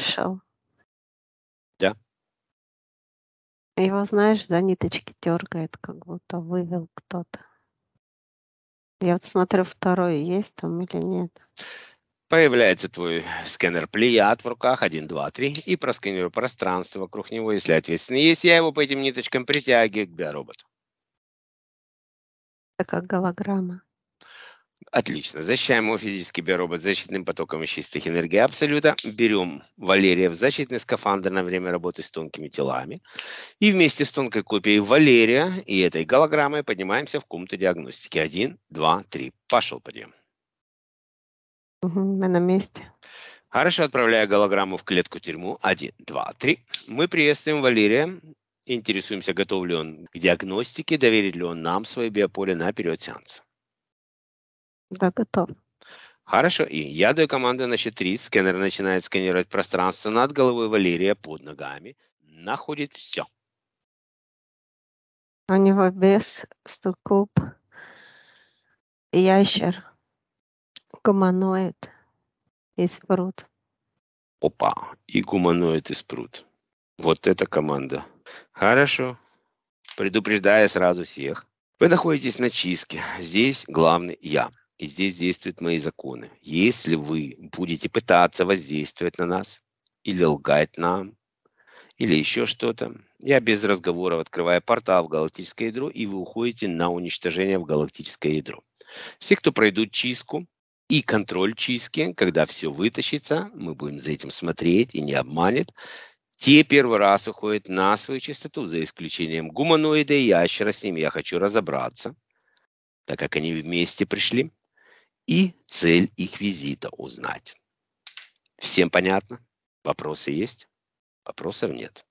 вышел. Да. Его, знаешь, за ниточки дергает, как будто вывел кто-то. Я вот смотрю, второй есть там или нет. Появляется твой сканер Плеяд в руках, 1, 2, 3, и просканирую пространство вокруг него, если ответственно есть. Я его по этим ниточкам притягиваю к биороботу. Это как голограмма. Отлично. Защищаем его физический биоробот защитным потоком из чистых энергий Абсолюта. Берем Валерия в защитный скафандр на время работы с тонкими телами. И вместе с тонкой копией Валерия и этой голограммой поднимаемся в комнату диагностики. Один, два, три. Пошел подъем. Угу, мы на месте. Хорошо, отправляя голограмму в клетку-тюрьму. Один, два, три. Мы приветствуем Валерия. Интересуемся, готов ли он к диагностике, доверит ли он нам свое биополе на период сеанса. Да, готов. Хорошо, и я даю команду на счет 3. Сканер начинает сканировать пространство над головой Валерия, под ногами. Находит все. У него без стукуб, ящер, гуманоид и спрут. Опа, и гуманоид и спрут. Вот эта команда. Хорошо. Предупреждая сразу всех. Вы находитесь на чистке. Здесь главный я. И здесь действуют мои законы. Если вы будете пытаться воздействовать на нас, или лгать нам, или еще что-то, я без разговоров открываю портал в галактическое ядро, и вы уходите на уничтожение в галактическое ядро. Все, кто пройдут чистку, и контроль чистки, когда все вытащится, мы будем за этим смотреть и не обманет, те первый раз уходят на свою чистоту, за исключением гуманоида и ящера, с ними я хочу разобраться, так как они вместе пришли, и цель их визита узнать. Всем понятно? Вопросы есть? Вопросов нет.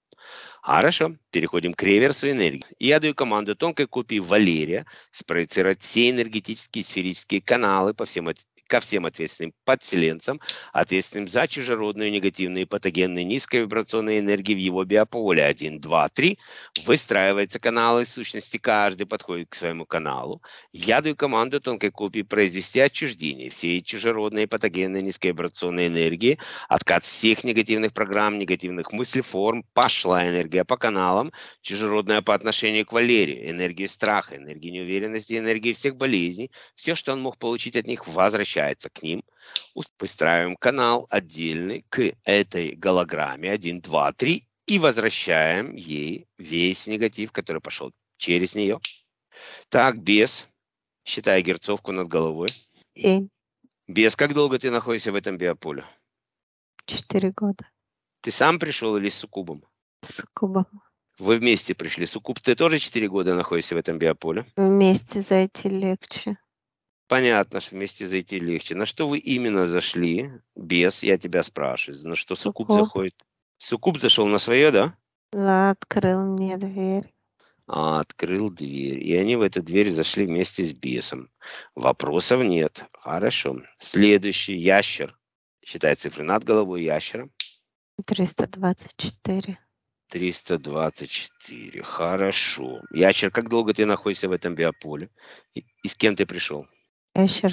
Хорошо, переходим к реверсу энергии. Я даю команду тонкой копии Валерия спроецировать все энергетические сферические каналы по всем ко всем ответственным подселенцам, ответственным за чужеродную негативную патогенную низковибрационную энергию в его биополе. 1, 2, 3. Выстраиваются каналы, сущности, каждый подходит к своему каналу. Я даю команду тонкой копии произвести отчуждение всей чужеродной патогенной низковибрационной энергии, откат всех негативных программ, негативных мыслеформ, пошла энергия по каналам, чужеродная по отношению к Валерии, энергия страха, энергия неуверенности, энергия всех болезней, все, что он мог получить от них, возвращается подключается к ним. Выстраиваем канал отдельный к этой голограмме 1, 2, 3 и возвращаем ей весь негатив, который пошел через нее. Так, без, считая герцовку над головой. Семь. Без, как долго ты находишься в этом биополе? Четыре года. Ты сам пришел или с суккубом? С суккубом. Вы вместе пришли. Суккуб, ты тоже четыре года находишься в этом биополе? Вместе зайти легче. Понятно, что вместе зайти легче. На что вы именно зашли? Без, я тебя спрашиваю. На что Сукуб Суккуб. заходит? Сукуб зашел на свое, да? Да, открыл мне дверь. А, открыл дверь. И они в эту дверь зашли вместе с бесом. Вопросов нет. Хорошо. Следующий. Ящер. Считай цифры над головой ящера. 324. 324. Хорошо. Ящер, как долго ты находишься в этом биополе? И, и с кем ты пришел?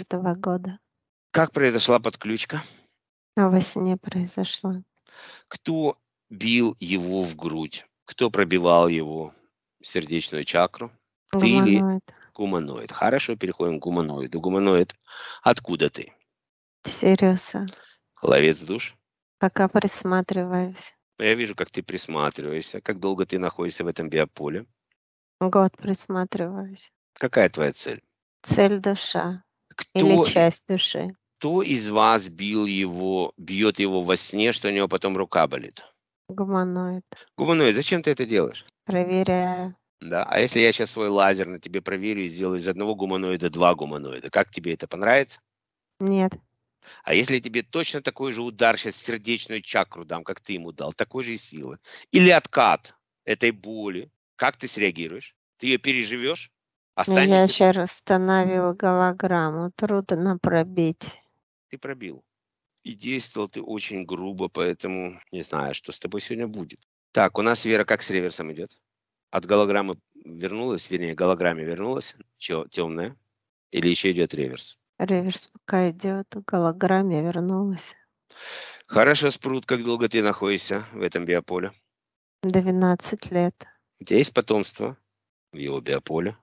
Два года. Как произошла подключка? А во сне произошло. Кто бил его в грудь? Кто пробивал его сердечную чакру? Ты или Гуманоид. гуманоид? Хорошо, переходим к гуманоиду. Гуманоид, откуда ты? Сириуса. Ловец душ? Пока присматриваюсь. Я вижу, как ты присматриваешься. Как долго ты находишься в этом биополе? Год присматриваюсь. Какая твоя цель? Цель душа. Кто, Или часть души. кто из вас бил его, бьет его во сне, что у него потом рука болит? Гуманоид. Гуманоид, зачем ты это делаешь? Проверяю. Да, а если я сейчас свой лазер на тебе проверю и сделаю из одного гуманоида два гуманоида, как тебе это понравится? Нет. А если тебе точно такой же удар сейчас в сердечную чакру дам, как ты ему дал, такой же силы, или откат этой боли, как ты среагируешь? Ты ее переживешь? Останешься? Ящер установил голограмму. Трудно пробить. Ты пробил. И действовал ты очень грубо, поэтому не знаю, что с тобой сегодня будет. Так, у нас Вера как с реверсом идет? От голограммы вернулась, вернее, голограмме вернулась, Чё, темная? Или еще идет реверс? Реверс пока идет. Голограмме вернулась. Хорошо, Спрут, как долго ты находишься в этом биополе? 12 лет. У тебя есть потомство в его биополе?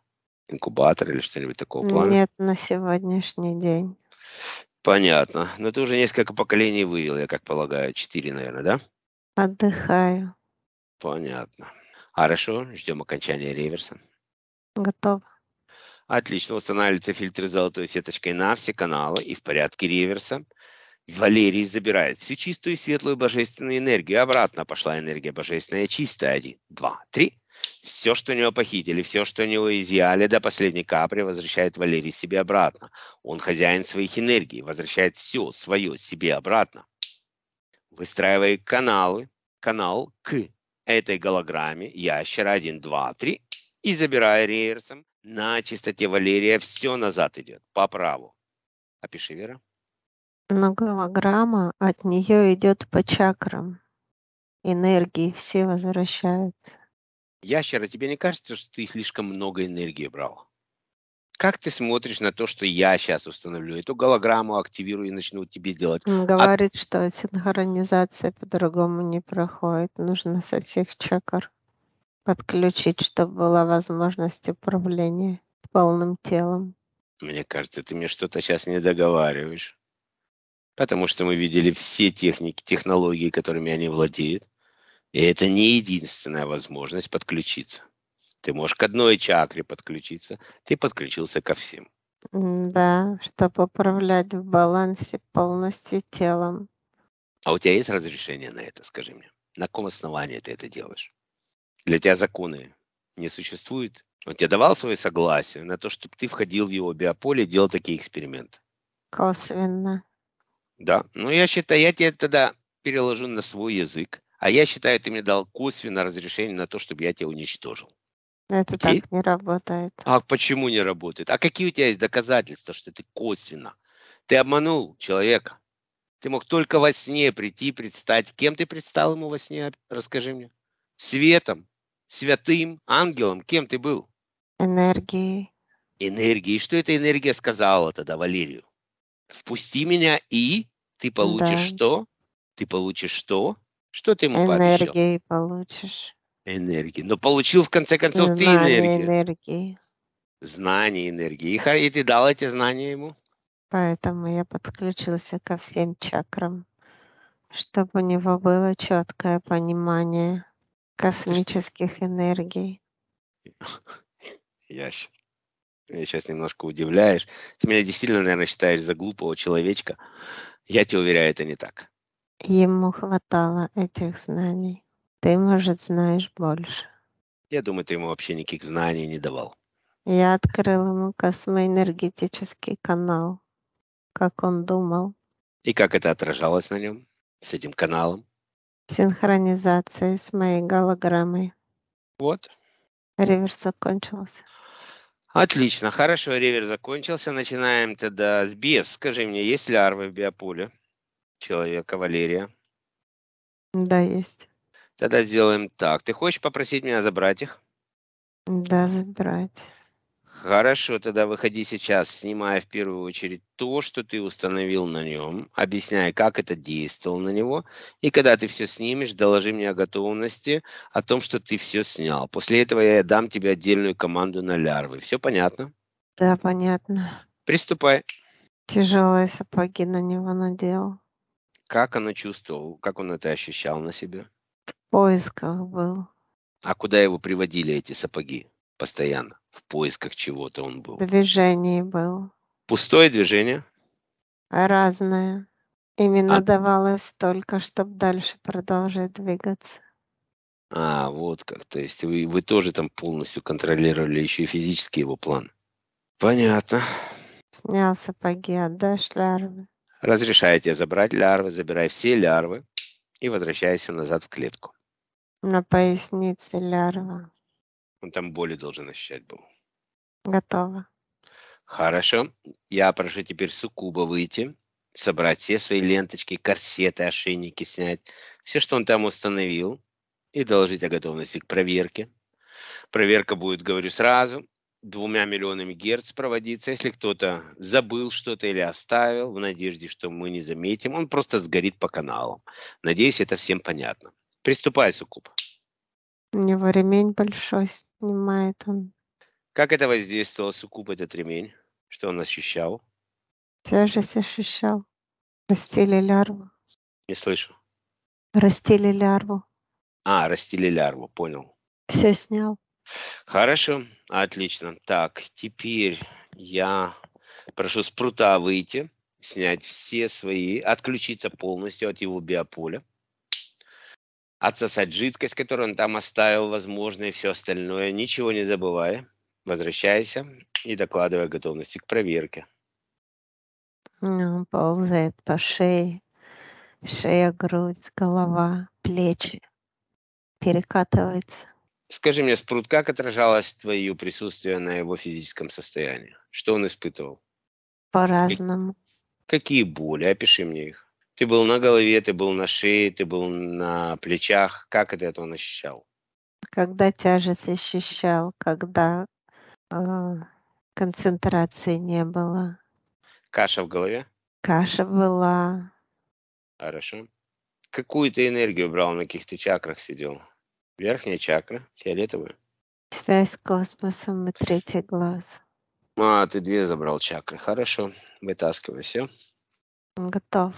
Инкубатор или что-нибудь такого плана? Нет на сегодняшний день. Понятно. Но ты уже несколько поколений вывел, я как полагаю. Четыре, наверное, да? Отдыхаю. Понятно. Хорошо, ждем окончания реверса. Готово. Отлично, устанавливаются фильтры золотой сеточкой на все каналы и в порядке реверса. Валерий забирает всю чистую, светлую, божественную энергию. Обратно пошла энергия божественная, чистая. Один, два, три. Все, что у него похитили, все, что у него изъяли до последней капли, возвращает Валерий себе обратно. Он хозяин своих энергий, возвращает все свое себе обратно. Выстраивая каналы, канал к этой голограмме ящера 1, 2, 3 и забирая реверсом на чистоте Валерия все назад идет, по праву. Опиши, Вера. Но голограмма от нее идет по чакрам. Энергии все возвращаются. Ящера, тебе не кажется, что ты слишком много энергии брал? Как ты смотришь на то, что я сейчас установлю эту голограмму, активирую и начну тебе делать? Он говорит, что синхронизация по-другому не проходит. Нужно со всех чакр подключить, чтобы была возможность управления полным телом. Мне кажется, ты мне что-то сейчас не договариваешь. Потому что мы видели все техники, технологии, которыми они владеют. И это не единственная возможность подключиться. Ты можешь к одной чакре подключиться, ты подключился ко всем. Да, чтобы управлять в балансе полностью телом. А у тебя есть разрешение на это, скажи мне? На каком основании ты это делаешь? Для тебя законы не существует? Он тебе давал свое согласие на то, чтобы ты входил в его биополе и делал такие эксперименты? Косвенно. Да. Ну, я считаю, я тебе тогда переложу на свой язык. А я считаю, ты мне дал косвенно разрешение на то, чтобы я тебя уничтожил. Это Окей? так не работает. А почему не работает? А какие у тебя есть доказательства, что ты косвенно? Ты обманул человека. Ты мог только во сне прийти, предстать. Кем ты предстал ему во сне? Расскажи мне. Светом, святым, ангелом. Кем ты был? Энергии. Энергией. Что эта энергия сказала тогда Валерию? Впусти меня и ты получишь Да. что? Ты получишь что? Что ты ему пообещал? Энергии получишь. Энергии. Но получил в конце концов ты Знание энергию. энергии. Знания энергии. И, ты дал эти знания ему? Поэтому я подключился ко всем чакрам, чтобы у него было четкое понимание космических энергий. Ящер. Меня сейчас немножко удивляешь. Ты меня действительно, наверное, считаешь за глупого человечка. Я тебе уверяю, это не так. Ему хватало этих знаний. Ты, может, знаешь больше. Я думаю, ты ему вообще никаких знаний не давал. Я открыл ему космоэнергетический канал, как он думал. И как это отражалось на нем? С этим каналом? Синхронизация с моей голограммой. Вот. Реверс закончился. Отлично, хорошо, ревер закончился. Начинаем тогда с бес. Скажи мне, есть лярвы в биополе человека, Валерия? Да, есть. Тогда сделаем так. Ты хочешь попросить меня забрать их? Да, забирать. Хорошо, тогда выходи сейчас, снимая в первую очередь то, что ты установил на нем, объясняй, как это действовало на него, и когда ты все снимешь, доложи мне о готовности, о том, что ты все снял. После этого я дам тебе отдельную команду на лярвы. Все понятно? Да, понятно. Приступай. Тяжелые сапоги на него надел. Как оно чувствовал, как он это ощущал на себе? В поисках был. А куда его приводили эти сапоги? Постоянно. В поисках чего-то он был. В движении был. Пустое движение? Разное. Именно А- давалось только, чтобы дальше продолжать двигаться. А, вот как. То есть вы, вы тоже там полностью контролировали еще и физически его план. Понятно. Снял сапоги, отдашь лярвы. Разрешаю тебе забрать лярвы, забирай все лярвы и возвращайся назад в клетку. На пояснице лярва. Он там боли должен ощущать был. Готово. Хорошо. Я прошу теперь суккуба выйти, собрать все свои ленточки, корсеты, ошейники снять, все, что он там установил, и доложить о готовности к проверке. Проверка будет, говорю сразу, двумя миллионами герц проводиться. Если кто-то забыл что-то или оставил в надежде, что мы не заметим, он просто сгорит по каналам. Надеюсь, это всем понятно. Приступай, Сукуб. У него ремень большой снимает он. Как это воздействовал Сукуб, этот ремень? Что он ощущал? Тяжесть ощущал. Растили лярву. Не слышу. Растили лярву. А, растили лярву, понял. Все снял. Хорошо, отлично. Так, теперь я прошу спрута выйти, снять все свои, отключиться полностью от его биополя, отсосать жидкость, которую он там оставил, возможно, и все остальное, ничего не забывая. Возвращайся и докладывай готовности к проверке. Ну, ползает по шее. Шея, грудь, голова, плечи. Перекатывается. Скажи мне, Спрут, как отражалось твое присутствие на его физическом состоянии? Что он испытывал? По-разному. Какие боли? Опиши мне их. Ты был на голове, ты был на шее, ты был на плечах. Как это он ощущал? Когда тяжесть ощущал, когда э, концентрации не было. Каша в голове? Каша была. Хорошо. Какую ты энергию брал, на каких ты чакрах сидел? Верхняя чакра, фиолетовая. Связь с космосом и третий глаз. А, ты две забрал чакры. Хорошо, вытаскивай все. Готов.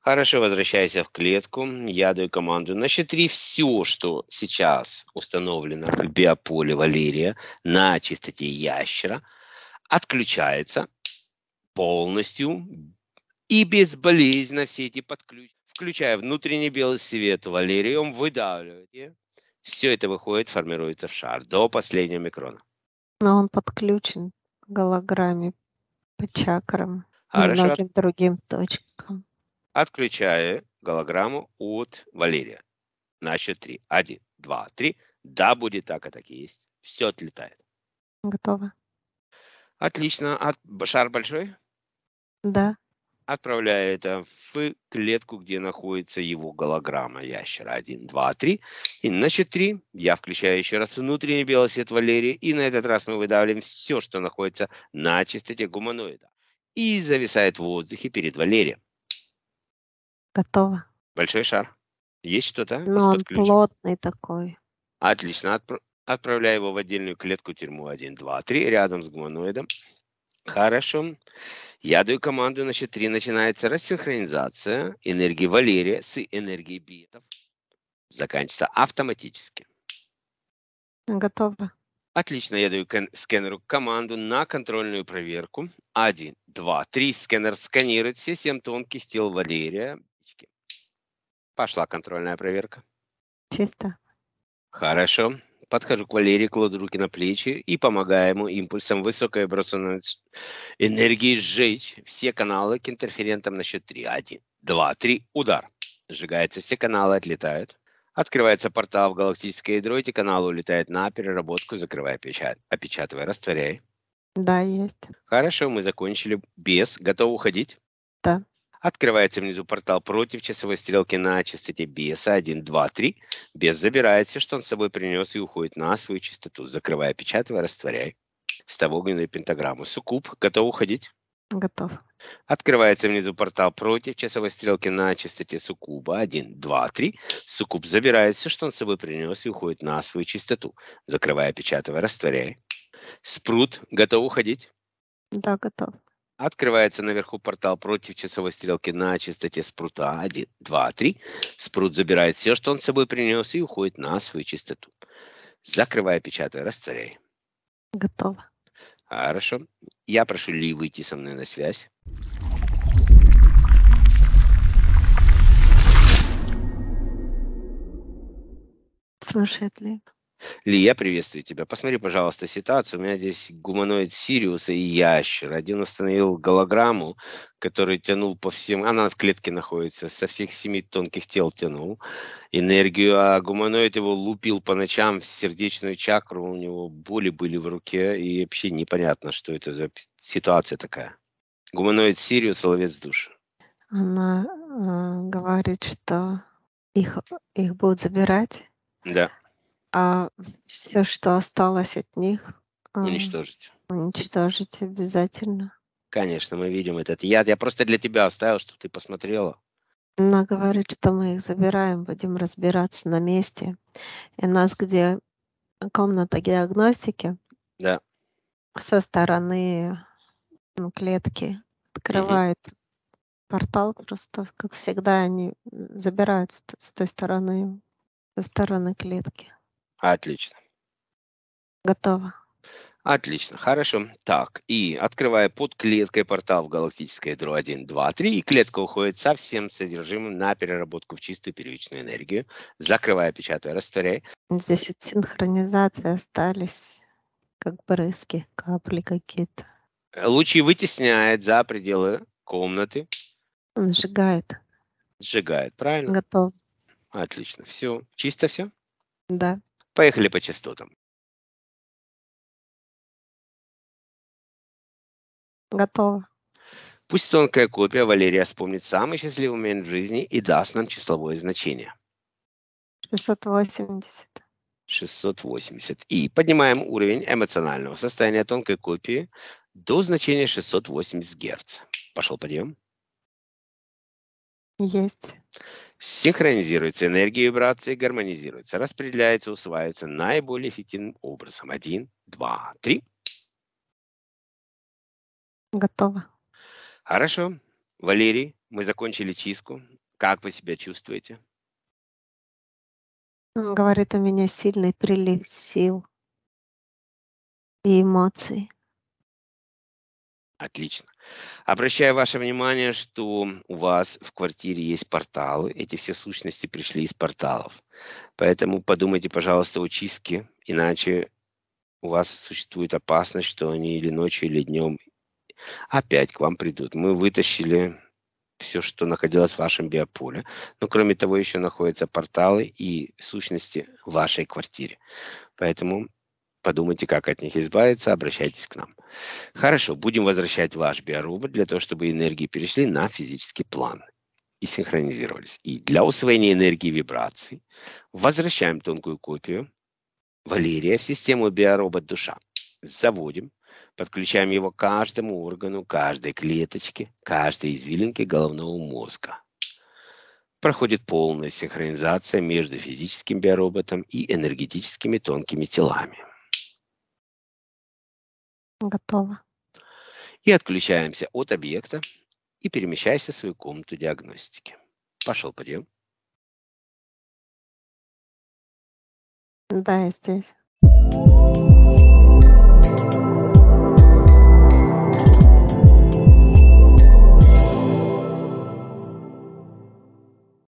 Хорошо, возвращайся в клетку. Я даю команду. На счет три все, что сейчас установлено в биополе Валерия на чистоте ящера, отключается полностью и безболезненно все эти подключения включая внутренний белый свет валериум, выдавливаете. Все это выходит, формируется в шар до последнего микрона. Но он подключен к голограмме по чакрам Хорошо. и многим другим точкам. Отключаю голограмму от Валерия. На счет три. Один, два, три. Да, будет так, и так и есть. Все отлетает. Готово? Отлично. От... Шар большой? Да. Отправляю это в клетку, где находится его голограмма ящера. Один, два, три. И на счет три я включаю еще раз внутренний белый свет Валерии. И на этот раз мы выдавливаем все, что находится на чистоте гуманоида. И зависает в воздухе перед Валерием. Готово. Большой шар. Есть что-то? Но он плотный такой. Отлично. Отпр- Отправляю его в отдельную клетку тюрьму 1, 2, 3, рядом с гуманоидом. Хорошо. Я даю команду на счет 3. Начинается рассинхронизация энергии Валерия с энергией битов. Заканчивается автоматически. Готово. Отлично, я даю скэнеру команду на контрольную проверку. Один, два, три. Скэнер сканирует все семь тонких тел Валерия. Пошла контрольная проверка. Чисто. Хорошо. Подхожу к Валерии, кладу руки на плечи и помогаю ему импульсом высокой вибрационной энергии сжечь все каналы к интерферентам на счет 3. Один, два, три. Удар. Сжигаются все каналы, отлетают. Открывается портал в галактическое ядро, эти каналы улетают на переработку, закрывая, печать, опечатывая, растворяй. Да, есть. Хорошо, мы закончили. Без. Готов уходить? Да. Открывается внизу портал против часовой стрелки на частоте беса 1, 2, 3. Бес забирает все, что он с собой принес, и уходит на свою частоту, закрывая, печатывая, растворяй. Ставь огненную пентаграмму. Суккуб, готов уходить? Готов. Открывается внизу портал против часовой стрелки на частоте суккуба 1, 2, 3. Суккуб забирает все, что он с собой принес, и уходит на свою частоту, закрывая, печатывая, растворяй. Спрут, готов уходить? Да, готов. Открывается наверху портал против часовой стрелки на частоте спрута 1, 2, 3. Спрут забирает все, что он с собой принес, и уходит на свою частоту. Закрывая, печатая, растворяй. Готово. Хорошо. Я прошу Ли выйти со мной на связь. Слушает ли? Ли, я приветствую тебя. Посмотри, пожалуйста, ситуацию. У меня здесь гуманоид Сириуса и ящер. Один установил голограмму, который тянул по всем... Она в клетке находится, со всех семи тонких тел тянул энергию, а гуманоид его лупил по ночам в сердечную чакру. У него боли были в руке, и вообще непонятно, что это за ситуация такая. Гуманоид Сириус, ловец душ. Она э, говорит, что их, их будут забирать, Да. А все, что осталось от них, а, Уничтожить. уничтожить обязательно. Конечно, мы видим этот яд. Я просто для тебя оставил, чтобы ты посмотрела. Она говорит, что мы их забираем, будем разбираться на месте. И нас где комната диагностики Да. со стороны ну, клетки открывается портал, просто как всегда они забирают с, т- с той стороны, со стороны клетки. Отлично. Готово. Отлично, хорошо. Так, и открывая под клеткой портал в галактическое ядро 1, 2, 3, и клетка уходит со всем содержимым на переработку в чистую первичную энергию. Закрывая, печатая, растворяй. Здесь от синхронизации остались как брызги, капли какие-то. Лучи вытесняет за пределы комнаты, Он сжигает. сжигает, правильно? Готов. Отлично, все. Чисто все? Да. Поехали по частотам. Готово. Пусть тонкая копия Валерия вспомнит самый счастливый момент в жизни и даст нам числовое значение. 680. 680. И поднимаем уровень эмоционального состояния тонкой копии до значения 680 Гц. Пошел подъем. Есть. Синхронизируется энергия вибрации, гармонизируется, распределяется, усваивается наиболее эффективным образом. Один, два, три. Готово. Хорошо. Валерий, мы закончили чистку. Как вы себя чувствуете? Он говорит, у меня сильный прилив сил и эмоций. Отлично. Обращаю ваше внимание, что у вас в квартире есть порталы. Эти все сущности пришли из порталов. Поэтому подумайте, пожалуйста, о чистке, иначе у вас существует опасность, что они или ночью, или днем опять к вам придут. Мы вытащили все, что находилось в вашем биополе. Но кроме того, еще находятся порталы и сущности в вашей квартире. Поэтому подумайте, как от них избавиться, обращайтесь к нам. Хорошо, будем возвращать ваш биоробот для того, чтобы энергии перешли на физический план и синхронизировались. И для усвоения энергии вибраций возвращаем тонкую копию Валерия в систему биоробот душа. Заводим, подключаем его к каждому органу, каждой клеточке, каждой извилинке головного мозга. Проходит полная синхронизация между физическим биороботом и энергетическими тонкими телами. Готово. И отключаемся от объекта и перемещайся в свою комнату диагностики. Пошел подъем. Да, я здесь.